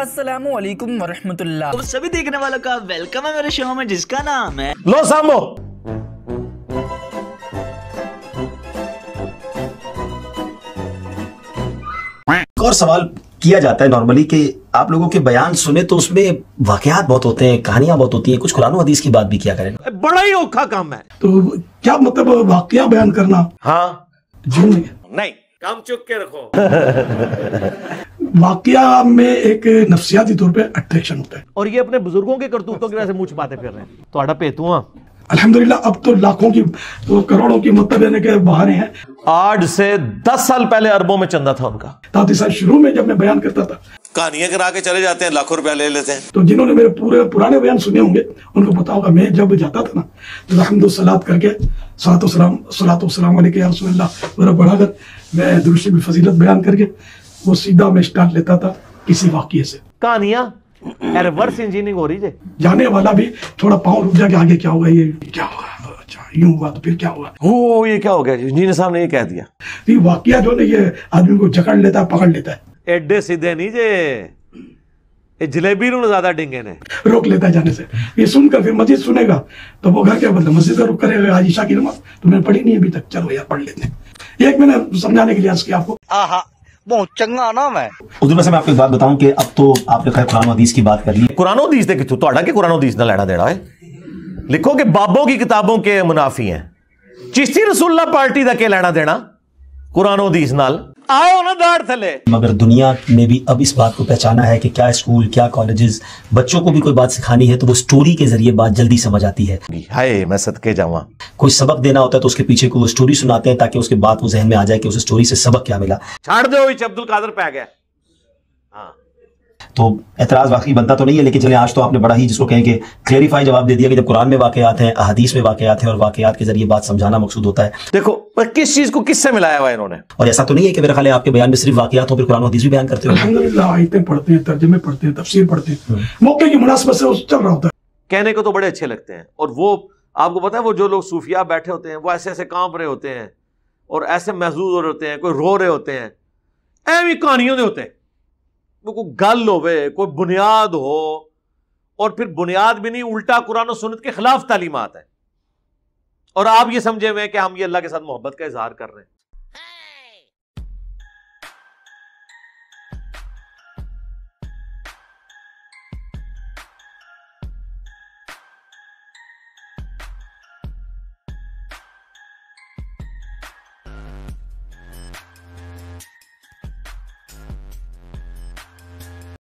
असलकुम वरहमतुल्लाह तो सभी देखने वालों का वेलकम है मेरे शो में जिसका नाम है लो सामो। और सवाल किया जाता है नॉर्मली कि आप लोगों के बयान सुने तो उसमें वाकयात बहुत होते हैं कहानियाँ बहुत होती हैं कुछ कुरान हदीस की बात भी किया करें। बड़ा ही औखा काम है। तो क्या मतलब वाकया बयान करना? हाँ। जी नहीं नहीं काम चुप के रखो। वाकया में एक नफसियाती तौर पे अट्रैक्शन होता है। और ये अपने बुज़ुर्गों के करतूतों की वजह से मुँह छुपाते फिर रहे हैं। तो पेतुआ अल्हम्दुलिल्लाह अब तो लाखों की तो करोड़ों की मतलब के बहाने हैं। आज से दस साल पहले अरबों में चंदा था उनका। ताकि सर शुरू में जब मैं बयान करता था कहानियाँ करा के चले जाते हैं लाखों रुपया ले लेते हैं। तो जिन्होंने मेरे पूरे पुराने बयान सुने होंगे उनको पता होगा मैं जब जाता था ना तो अलहमदुल्सलात करके सलात सलाम सलात सलाम वगैरह बढ़ाकर मैं दुरुस्ती की फजीलत बयान करके वो सीधा मैं स्टार्ट लेता था किसी वाक्य से। कहानियाँ रिवर्स इंजीनियरिंग हो रही है जाने वाला भी थोड़ा पाँव रुक जाके आगे क्या होगा ये क्या होगा अच्छा यूँ हुआ तो फिर क्या हुआ? ओ ये क्या हो गया इंजीनियर साहब ने ये कह दिया। ये वाकया जो ये आदमी को जकड़ लेता है पकड़ लेता है। एडे सीधे नहीं जे। ये जलेबी नु ज़्यादा डिंगे ने। रोक लेता है जाने से। ये सुनकर फिर मस्जिद सुनेगा तो वो घर क्या बोलता मस्जिद का रुक करेगा आज ईशा की नमाज़ पढ़ी नहीं अभी तक? चलो यार पढ़ लेते हैं। एक मैंने समझाने के लिए आज किया आपको। बहुत चंगा नाम है उधर में से मैं आपको एक बात बताऊं कि अब तो आपने खैर कुरान हदीस की बात कर ली कुरानो दीस दे कितु ਤੁਹਾਡਾ ਕਿ ਕੁਰਾਨੋ ਦੀਸ ਨਾਲ ਲੈਣਾ ਦੇਣਾ ਹੈ ਲਿਖੋ ਕਿ ਬਾਬੋं की किताबों के मुनाफी हैं चिश्ती रसूल्ला पार्टी ਦਾ के ਲੈਣਾ ਦੇਣਾ कुरानो दीस नाल आओ ना दाड़ थले। मगर दुनिया ने भी अब इस बात को पहचाना है कि क्या स्कूल क्या कॉलेजेस बच्चों को भी कोई बात सिखानी है तो वो स्टोरी के ज़रिए बात जल्दी समझ आती है। हाय मैं सदके जावा कोई सबक देना होता है तो उसके पीछे को स्टोरी सुनाते हैं ताकि उसके बाद वो जहन में आ जाए कि उस स्टोरी से सबक क्या मिला। छाड़ दो अब्दुल कादर पे आ गया। हाँ। तो एतराज़ वाकई बनता तो नहीं है लेकिन चले आज तो आपने बड़ा ही जिसको कहें कि क्लेरिफाई जवाब दे दिया कि जब कुरान में वाकयात है अदीस में वाकयात है और वाकयात के ज़रिए बात समझाना मकसूद होता है। देखो पर किस चीज़ को किससे मिलाया हुआ इन्होंने? और ऐसा तो नहीं है कि मेरा ख्याल आपके बयान में सिर्फ़ वाकयात हो फिर कुरान हदीस भी बयान करते हो। पढ़ते हैं पढ़ते हैं पढ़ते हैं। मौके की मुनासबत से चल रहा होता है। कहने को तो बड़े अच्छे लगते हैं और वो आपको पता है वो जो लोग सूफिया बैठे होते हैं वो ऐसे ऐसे काँप रहे होते हैं और ऐसे महजूज हो रहे होते हैं कोई रो रहे होते हैं। एवं कहानियों होते हैं। वो कोई गल होवे, कोई बुनियाद हो, और फिर बुनियाद भी नहीं, उल्टा कुरान और सुन्नत के खिलाफ तालीमात है। और आप ये समझे हुए कि हम ये अल्लाह के साथ मोहब्बत का इजहार कर रहे हैं।